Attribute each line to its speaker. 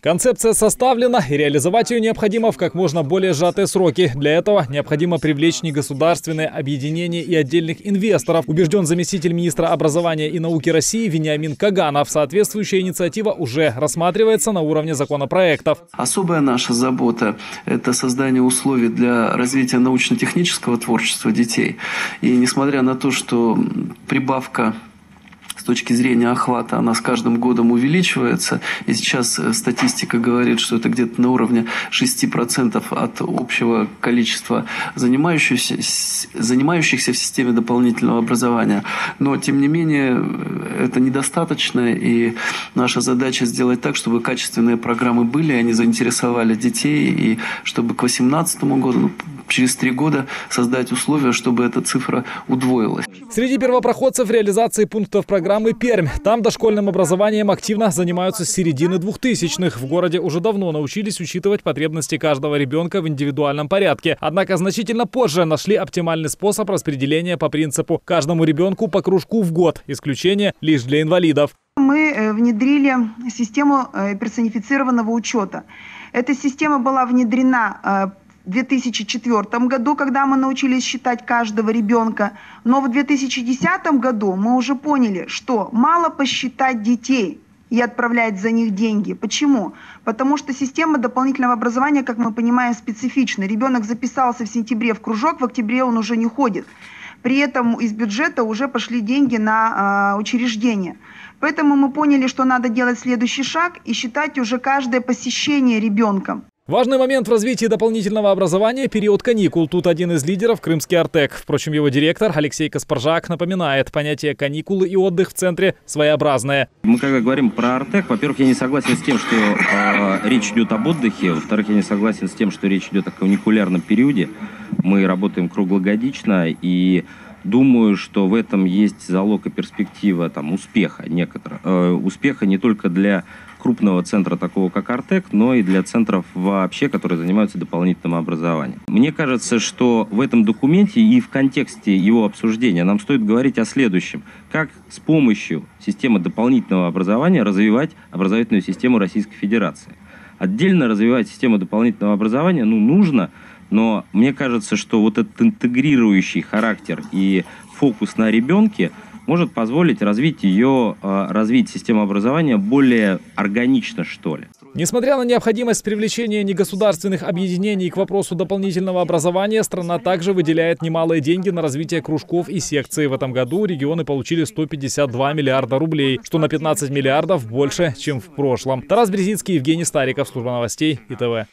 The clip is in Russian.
Speaker 1: Концепция составлена, и реализовать ее необходимо в как можно более сжатые сроки. Для этого необходимо привлечь негосударственные объединения и отдельных инвесторов, убежден заместитель министра образования и науки России Вениамин Каганов. Соответствующая инициатива уже рассматривается на уровне законопроектов.
Speaker 2: Особая наша забота – это создание условий для развития научно-технического творчества детей. И несмотря на то, что прибавка точки зрения охвата она с каждым годом увеличивается. И сейчас э, статистика говорит, что это где-то на уровне 6% от общего количества занимающихся, занимающихся в системе дополнительного образования. Но, тем не менее, э, это недостаточно. И наша задача сделать так, чтобы качественные программы были, они заинтересовали детей. И чтобы к 2018 году, ну, через три года создать условия, чтобы эта цифра удвоилась.
Speaker 1: Среди первопроходцев реализации пунктов программы «Пермь». Там дошкольным образованием активно занимаются с середины 2000-х. В городе уже давно научились учитывать потребности каждого ребенка в индивидуальном порядке. Однако значительно позже нашли оптимальный способ распределения по принципу «каждому ребенку по кружку в год». Исключение лишь для инвалидов.
Speaker 3: Мы э, внедрили систему э, персонифицированного учета. Эта система была внедрена э, 2004 году, когда мы научились считать каждого ребенка. Но в 2010 году мы уже поняли, что мало посчитать детей и отправлять за них деньги. Почему? Потому что система дополнительного образования, как мы понимаем, специфична. Ребенок записался в сентябре в кружок, в октябре он уже не ходит. При этом из бюджета уже пошли деньги на э, учреждение. Поэтому мы поняли, что надо делать следующий шаг и считать уже каждое посещение ребенком.
Speaker 1: Важный момент в развитии дополнительного образования – период каникул. Тут один из лидеров – крымский Артек. Впрочем, его директор Алексей Каспаржак напоминает, понятие каникулы и отдых в центре своеобразное.
Speaker 4: Мы когда говорим про Артек, во-первых, я не согласен с тем, что э, речь идет об отдыхе. Во-вторых, я не согласен с тем, что речь идет о каникулярном периоде. Мы работаем круглогодично и Думаю, что в этом есть залог и перспектива там, успеха некоторого. Э, успеха не только для крупного центра, такого как Артек, но и для центров вообще, которые занимаются дополнительным образованием. Мне кажется, что в этом документе и в контексте его обсуждения нам стоит говорить о следующем. Как с помощью системы дополнительного образования развивать образовательную систему Российской Федерации. Отдельно развивать систему дополнительного образования ну, нужно, но мне кажется, что вот этот интегрирующий характер и фокус на ребенке – может позволить развить ее, э, развить систему образования более органично, что ли.
Speaker 1: Несмотря на необходимость привлечения негосударственных объединений к вопросу дополнительного образования, страна также выделяет немалые деньги на развитие кружков и секций. В этом году регионы получили 152 миллиарда рублей, что на 15 миллиардов больше, чем в прошлом. Тарас Березинский, Евгений Стариков, служба новостей ИТВ.